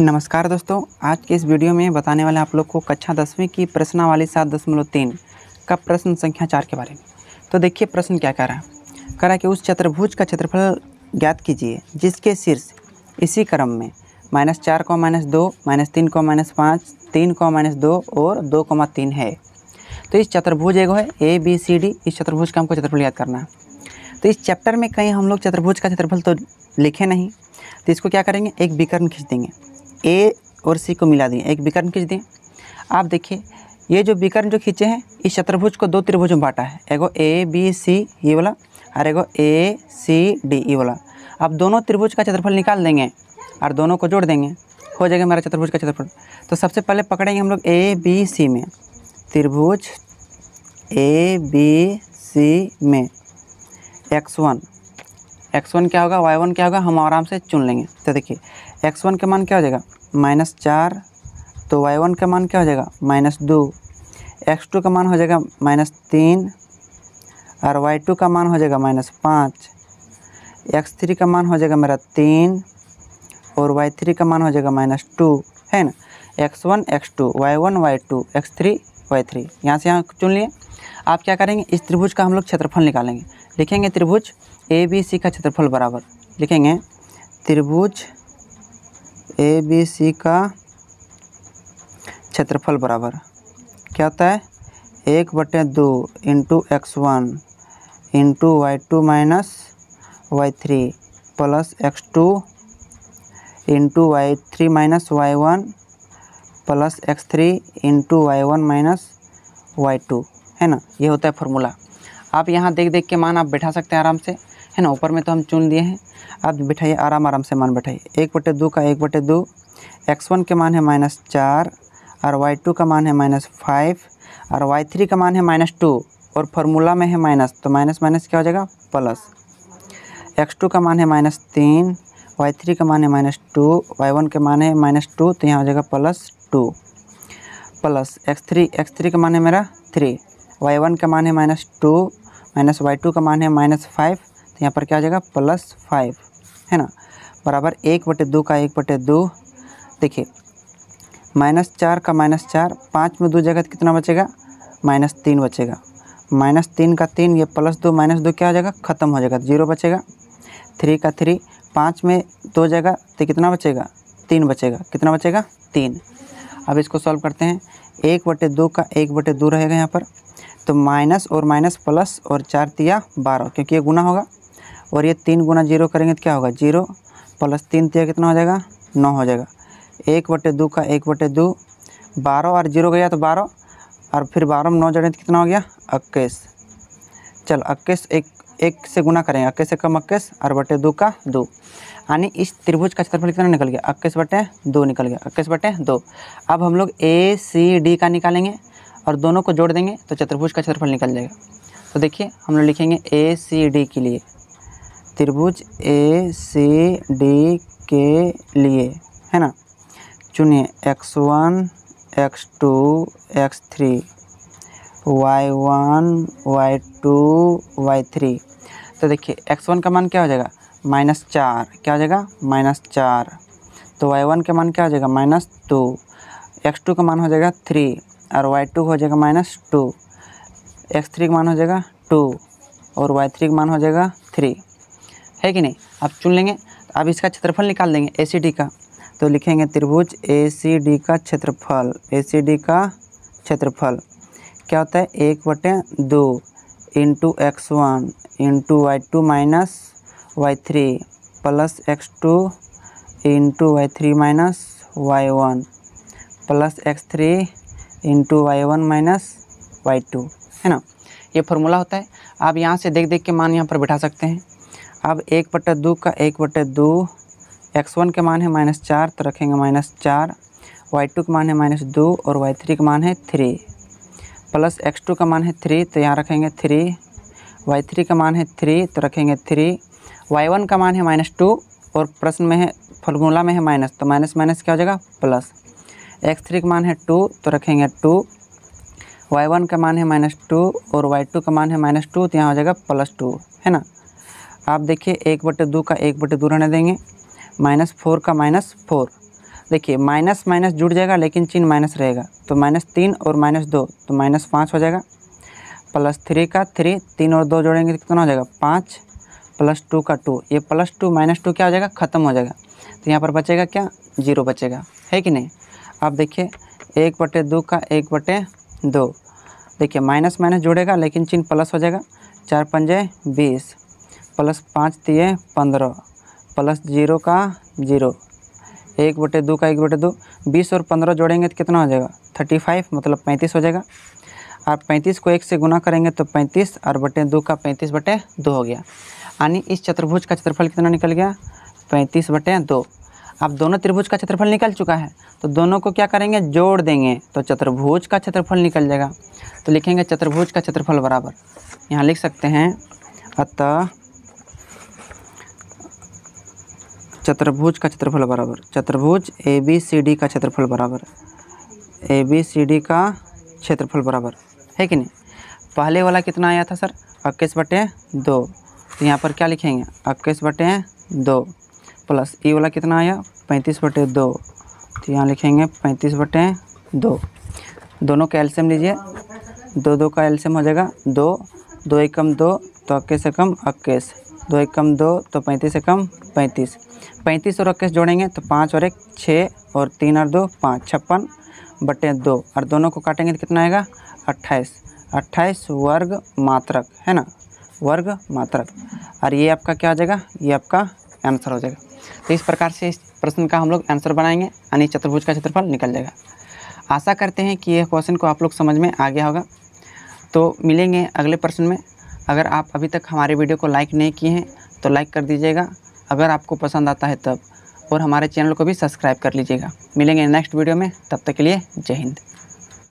नमस्कार दोस्तों, आज के इस वीडियो में बताने वाले आप लोग को कक्षा दसवीं की प्रश्नावली सात दशमलव तीन का प्रश्न संख्या चार के बारे में। तो देखिए प्रश्न क्या कह रहा है। कह रहा है कि उस चतुर्भुज का क्षेत्रफल ज्ञात कीजिए, जिसके शीर्ष इसी क्रम में माइनस चार को माइनस दो, माइनस तीन को माइनस पाँच, तीन को माइनस दो और दो कोमा तीन है। तो इस चतुर्भुज एगो है ए बी सी डी इस चतुर्भुज का हमको क्षेत्रफल याद करना है। तो इस चैप्टर में कहीं हम लोग चतुर्भुज का क्षेत्रफल तो लिखे नहीं तो इसको क्या करेंगे? एक विकर्ण खींच देंगे। ए और सी को मिला दिए, एक विकर्ण खींच दिए। आप देखिए, ये जो विकर्ण जो खींचे हैं, इस चतुर्भुज को दो त्रिभुज में बांटा है। एगो ए बी सी ये वाला, और एगो ए सी डी ये वाला। अब दोनों त्रिभुज का क्षेत्रफल निकाल देंगे, और दोनों को जोड़ देंगे। हो जाएगा हमारा चतुर्भुज का क्षेत्रफल तो सबसे पहले पकड़ेंगे हम लोग ए बी सी में। त्रिभुज ए बी सी में। एक्स वन एक्स वन क्या होगा? वाई वन क्या होगा? हम आराम से चुन लेंगे। तो देखिए एक्स वन का मान क्या हो जाएगा? माइनस चार तो वाई वन का मान क्या हो जाएगा? माइनस दो। एक्स टू का मान हो जाएगा माइनस तीन, और वाई टू का मान हो जाएगा माइनस पाँच। एक्स थ्री का मान हो जाएगा मेरा तीन, और वाई थ्री का मान हो जाएगा माइनस टू है ना? X one x two y one y two x three y three यहाँ से यहाँ चुन लिए। आप क्या करेंगे? इस त्रिभुज का हम लोग क्षेत्रफल निकालेंगे। लिखेंगे त्रिभुज ए बी सी का क्षेत्रफल बराबर। लिखेंगे त्रिभुज ए बी सी का क्षेत्रफल बराबर। क्या होता है? एक बटे दो into x one into y two minus y three plus x two into y three minus y one plus x three into y one minus y two है ना? ये होता है फॉर्मूला आप यहाँ देख देख के मान आप बैठा सकते हैं आराम से। है ना, ऊपर में तो हम चुन लिए हैं। अब बैठाइए, आराम आराम से मान बैठाइए। एक बटे दो का एक बटे दो। एक्स वन के मान है माइनस चार, और वाई टू का मान है माइनस फाइव और वाई थ्री का मान है माइनस टू और फार्मूला में है माइनस तो माइनस माइनस क्या हो जाएगा? प्लस एक्स टू का मान है माइनस तीन वाई थ्री का मान है माइनस टू वाई वन के मान है माइनस टू तो यहाँ हो जाएगा plus two plus x three x three का मान है मेरा थ्री वाई वन का मान है minus two minus y two का मान है माइनस फाइव तो यहाँ पर क्या आ जाएगा? प्लस फाइव, है ना? बराबर एक बटे दो का एक बटे दो। देखिए, माइनस चार का माइनस चार, पाँच में दो जगह कितना बचेगा? माइनस तीन बचेगा। माइनस तीन का तीन, ये प्लस दो, माइनस दो क्या हो जाएगा? ख़त्म हो जाएगा, ज़ीरो बचेगा। थ्री का थ्री, पाँच में दो जगह तो कितना बचेगा? तीन बचेगा। कितना बचेगा? तीन। अब इसको सॉल्व करते हैं। एक बटे दो का एक बटे दो रहेगा यहाँ पर। तो माइनस और माइनस प्लस और चार तिया बारह, क्योंकि ये गुना होगा। और ये तीन गुना ज़ीरो करेंगे तो क्या होगा? ज़ीरो प्लस तीन तिया कितना हो जाएगा? नौ हो जाएगा। एक बटे दो का एक बटे दो, बारह और ज़ीरो गया तो बारह, और फिर बारह में नौ जड़े तो कितना हो गया? इक्कीस। चल, इक्कीस एक एक से गुना करेंगे इक्कीस से कम इक्कीस और बटे दो का दो। यानी इस त्रिभुज का क्षेत्रफल कितना निकल गया? इक्कीस बटे दो निकल गया। इक्कीस बटे दो। अब हम लोग ए सी डी का निकालेंगे और दोनों को जोड़ देंगे तो चतुर्भुज का क्षेत्रफल निकल जाएगा। तो देखिए, हम लोग लिखेंगे ए सी डी के लिए। त्रिभुज ए सी डी के लिए, है ना? चुनिए x one x two x three y one y two y three तो देखिए एक्स वन का मान क्या हो जाएगा? माइनस चार। क्या हो जाएगा? माइनस चार। तो वाई वन का मान क्या हो जाएगा? माइनस टू एक्स टू का मान हो जाएगा थ्री और वाई टू हो जाएगा माइनस टू एक्स थ्री का मान हो जाएगा टू और वाई थ्री का मान हो जाएगा थ्री है कि नहीं? आप चुन लेंगे अब इसका क्षेत्रफल निकाल देंगे डी का। तो लिखेंगे त्रिभुज ए सी डी का क्षेत्रफल ए सी डी का क्षेत्रफल। क्या होता है? एक बटे दो into x one into y two minus y three plus x two into y three minus y one plus x three into y one minus y two है ना? ये फार्मूला होता है। आप यहाँ से देख देख के मान यहाँ पर बैठा सकते हैं। अब एक बटे दो का एक बटे दो, एक्स वन के मान है माइनस चार तो रखेंगे माइनस चार। वाई टू का मान है माइनस दो और वाई थ्री का मान है थ्री। प्लस एक्स टू का मान है थ्री तो यहाँ रखेंगे थ्री। वाई थ्री का मान है थ्री तो रखेंगे थ्री। वाई वन का मान है माइनस टू और प्रश्न में है, फॉर्मूला में है माइनस तो माइनस माइनस क्या हो जाएगा? प्लस। एक्स थ्री का मान है टू तो रखेंगे टू। वाई वन का मान है माइनस टू और वाई टू का मान है माइनस टू तो यहाँ हो जाएगा प्लस टू, है ना? आप देखिए, एक बटे दो का एक बटे दो रहने देंगे। माइनस फोर का माइनस फोर। देखिए, माइनस माइनस जुड़ जाएगा, लेकिन चिन्ह माइनस रहेगा। तो माइनस तीन और माइनस दो तो माइनस पाँच हो जाएगा। प्लस थ्री का थ्री, तीन और दो जोड़ेंगे तो कितना हो जाएगा? पाँच। प्लस टू का टू, ये प्लस टू माइनस टू क्या हो जाएगा? ख़त्म हो जाएगा। तो यहाँ पर बचेगा क्या? ज़ीरो बचेगा। है कि नहीं? आप देखिए, एक बटे दो का एक बटे दो। देखिए, माइनस माइनस जुड़ेगा, लेकिन चिन्ह प्लस हो जाएगा। चार पंजे बीस। प्लस पाँच दिए पंद्रह, प्लस ज़ीरो का ज़ीरो। एक बटे दो का एक बटे दो, बीस और पंद्रह जोड़ेंगे तो कितना हो जाएगा? थर्टी फाइव मतलब पैंतीस हो जाएगा। आप पैंतीस को एक से गुना करेंगे तो पैंतीस, और बटे दो का पैंतीस बटे दो हो गया। यानी इस चतुर्भुज का क्षेत्रफल कितना निकल गया? पैंतीस बटे दो। अब दोनों त्रिभुज का क्षेत्रफल निकल चुका है तो दोनों को क्या करेंगे? जोड़ देंगे तो चतुर्भुज का क्षेत्रफल निकल जाएगा। तो लिखेंगे चतुर्भुज का क्षेत्रफल बराबर। यहाँ लिख सकते हैं, अतः चतुर्भुज का क्षेत्रफल बराबर। चतुर्भुज ए बी सी डी का क्षेत्रफल बराबर। ए बी सी डी का क्षेत्रफल बराबर। है कि नहीं? पहले वाला कितना आया था सर? इक्कीस बटे दो। तो यहाँ पर क्या लिखेंगे? इक्कीस बटे दो। प्लस ई वाला कितना आया? पैंतीस बटे दो। तो यहाँ लिखेंगे पैंतीस बटे दो। दोनों का एल्शियम लीजिए। दो दो का एल्शियम हो जाएगा दो। दो एकम दो तो इक्कीस से कम इक्कीस। दो एक कम दो तो पैंतीस से कम पैंतीस। पैंतीस और इक्कीस जोड़ेंगे तो पाँच और एक, छः और तीन और दो, पाँच। छप्पन बटे दो, और दोनों को काटेंगे तो कितना आएगा? अट्ठाईस। अट्ठाईस वर्ग मात्रक, है ना? वर्ग मात्रक। और ये आपका क्या हो जाएगा? ये आपका आंसर हो जाएगा। तो इस प्रकार से इस प्रश्न का हम लोग आंसर बनाएँगे, यानी चतुर्भुज का क्षेत्रफल निकल जाएगा। आशा करते हैं कि यह क्वेश्चन को आप लोग समझ में आ गया होगा। तो मिलेंगे अगले प्रश्न में। अगर आप अभी तक हमारे वीडियो को लाइक नहीं किए हैं तो लाइक कर दीजिएगा। अगर आपको पसंद आता है तब, और हमारे चैनल को भी सब्सक्राइब कर लीजिएगा। मिलेंगे नेक्स्ट वीडियो में, तब तक के लिए जय हिंद।